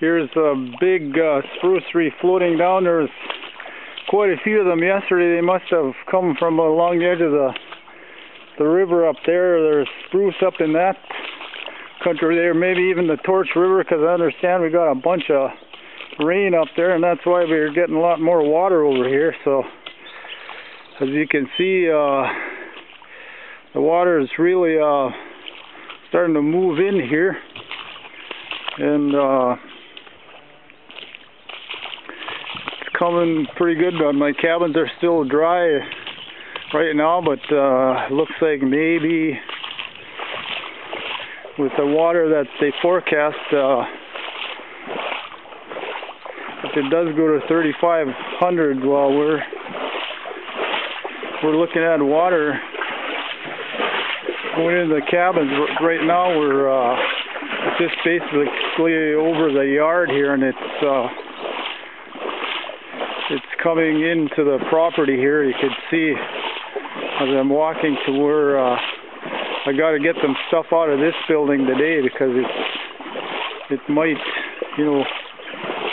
Here's a big uh, spruce tree floating down. There's quite a few of them yesterday. They must have come from along the edge of the the river up there. There's spruce up in that country there, maybe even the Torch River, because I understand we got a bunch of rain up there, and that's why we're getting a lot more water over here. So, as you can see, uh, the water is really uh, starting to move in here, and uh, it's coming pretty good. My cabins are still dry right now, but uh, looks like maybe with the water that they forecast, uh, if it does go to 3,500, well, we're we're looking at water going into the cabins. Right now, we're uh, just basically over the yard here, and it's uh, it's coming into the property here. You can see as I'm walking to where uh, I got to get some stuff out of this building today because it's it might, you know,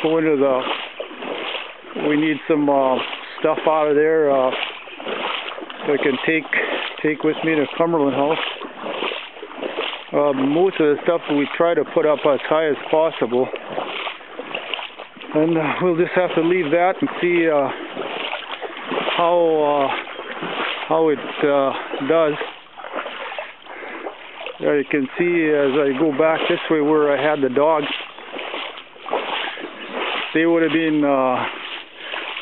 go into the. We need some uh, stuff out of there uh, so I can take take with me to Cumberland House. Uh, most of the stuff we try to put up as high as possible, and uh, we'll just have to leave that and see uh, how uh, how it uh, does. There you can see as I go back this way where I had the dogs, they would have been uh,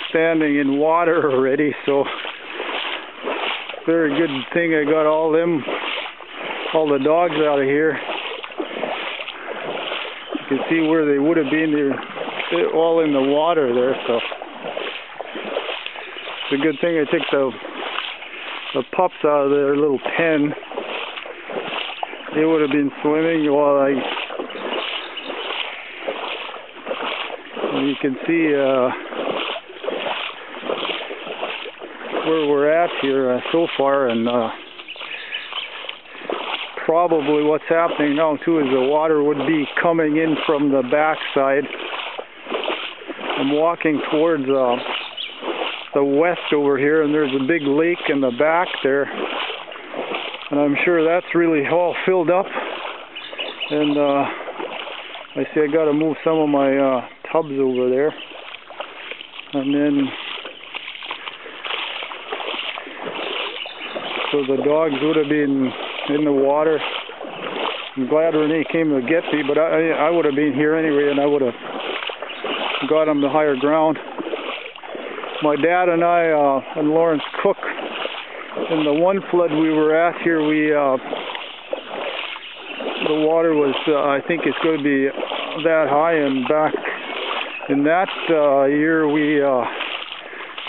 standing in water already, so very good thing I got all them, all the dogs out of here. You can see where they would have been, they're all in the water there, so it's a good thing I took the the pups out of their little pen. They would have been swimming while I. you can see uh, where we're at here uh, so far, and uh, probably what's happening now too is the water would be coming in from the backside. I'm walking towards uh, the west over here, and there's a big lake in the back there. And I'm sure that's really all filled up. And uh, I see I got to move some of my uh, tubs over there. And then, so the dogs would have been in the water. I'm glad Renee came to get me, but I, I would have been here anyway, and I would have got them to higher ground. My dad and I uh, and Lawrence Cook in the one flood we were at here we uh, the water was uh, I think it's going to be that high and back. In that uh, year we uh,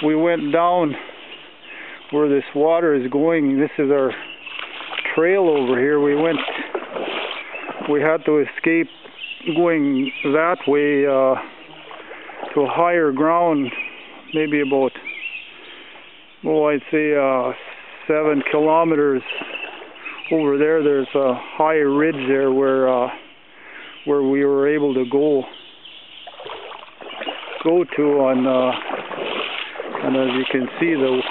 we went down where this water is going. This is our trail over here. We went we had to escape going that way uh, to a higher ground maybe about, oh, I'd say uh, seven kilometers over there. There's a high ridge there where uh, where we were able to go go to on, uh, and as you can see, the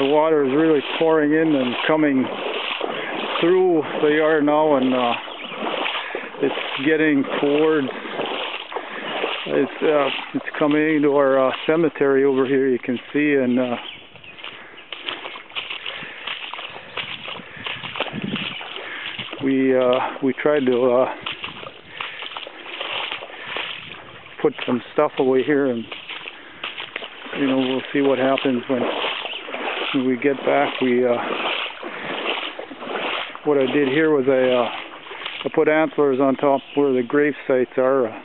the water is really pouring in and coming through the yard now, and uh, it's getting towards it's uh, it's coming into our uh, cemetery over here. You can see, and uh, we uh, we tried to uh, put some stuff away here, and you know we'll see what happens when when we get back. We uh, what I did here was I uh, I put antlers on top where the grave sites are. Uh,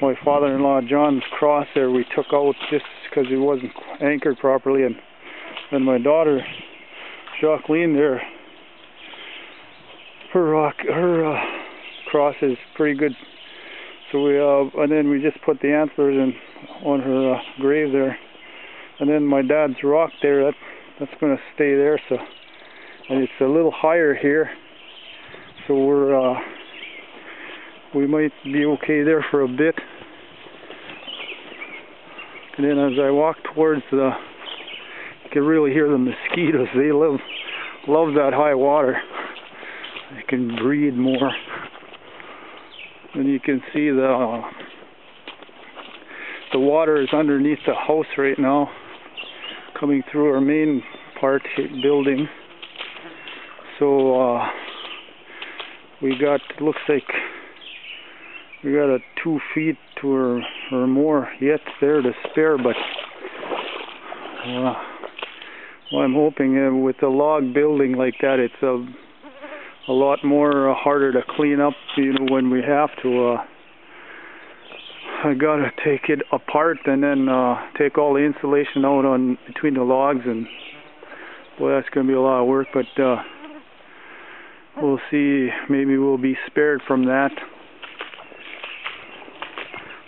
my father-in-law John's cross there we took out just because he wasn't anchored properly and and my daughter Jacqueline there her rock her uh, cross is pretty good. So we uh and then we just put the antlers in on her uh, grave there. And then my dad's rock there that that's going to stay there so and it's a little higher here. So we're uh we might be okay there for a bit. And then as I walk towards the, you can really hear the mosquitoes. They love, love that high water. They can breed more. And you can see the, uh, the water is underneath the house right now, coming through our main part building. So, uh, we got, looks like we got a two feet or, or more yet there to spare, but uh, well, I'm hoping uh, with a log building like that, it's a a lot more uh, harder to clean up, you know, when we have to. Uh, I gotta take it apart and then uh, take all the insulation out on between the logs, and well, that's gonna be a lot of work, but. Uh, we'll see maybe we'll be spared from that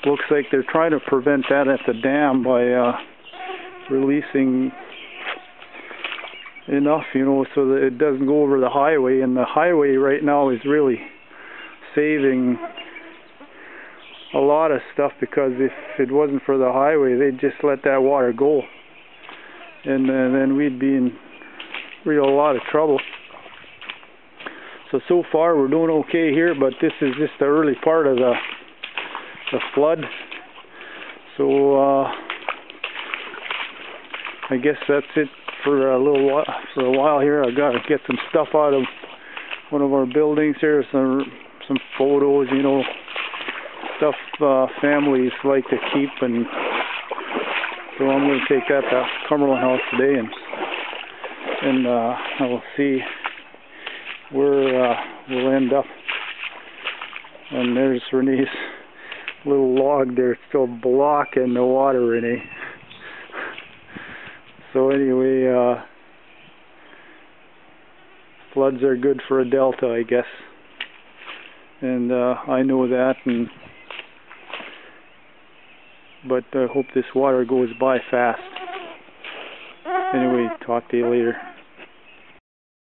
looks like they're trying to prevent that at the dam by uh, releasing enough, you know, so that it doesn't go over the highway. And the highway right now is really saving a lot of stuff because if it wasn't for the highway, they'd just let that water go. And uh, then we'd be in real a lot of trouble. So, so far we're doing okay here, but this is just the early part of the the flood. So uh, I guess that's it for a little while. For a while here, I got to get some stuff out of one of our buildings here. Some some photos, you know, stuff uh, families like to keep, and so I'm going to take that to Cumberland House today, and and uh, I will see where uh, we'll end up. And there's Renee's little log there still blocking the water in it. So anyway, uh, floods are good for a delta, I guess. And uh, I know that, and but I hope this water goes by fast. Anyway, talk to you later.